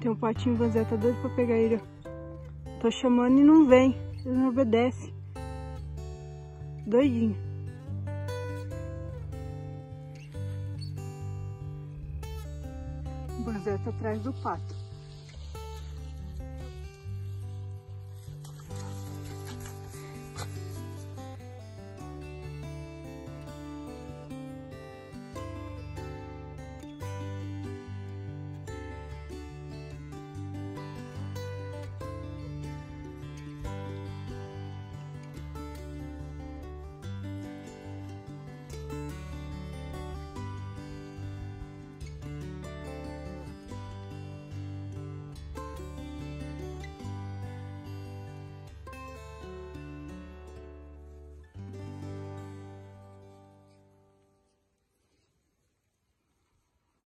Tem um patinho, o Banzé tá doido pra pegar ele, ó. Tô chamando e não vem. Ele não obedece. Doidinho. O Banzé tá atrás do pato.